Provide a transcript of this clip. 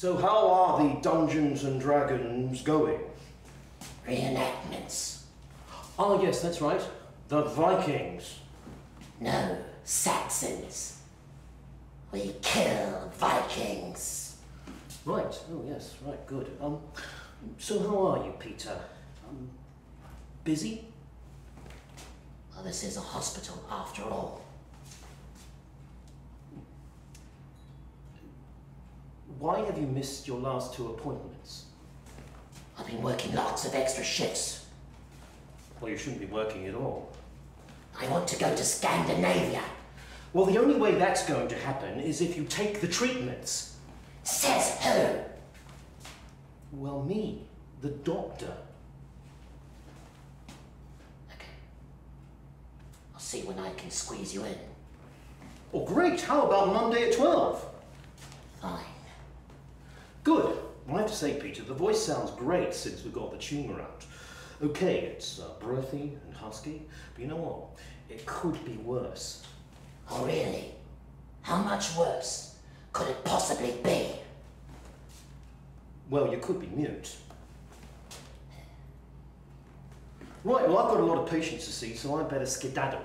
So how are the Dungeons and Dragons going? Reenactments. Ah, yes, that's right. The Vikings. No, Saxons. We kill Vikings. Right. Oh, yes. Right. Good. Um. So how are you, Peter? Um. Busy? Well, this is a hospital after all. Why have you missed your last two appointments? I've been working lots of extra shifts. Well, you shouldn't be working at all. I want to go to Scandinavia. Well, the only way that's going to happen is if you take the treatments. Says who? Well, me, the doctor. Okay. I'll see when I can squeeze you in. Oh, great. How about Monday at 12? Good. Well, I have to say, Peter, the voice sounds great since we got the tumour out. Okay, it's uh, breathy and husky, but you know what? It could be worse. Oh, really? How much worse could it possibly be? Well, you could be mute. Right, well, I've got a lot of patients to see, so I better skedaddle.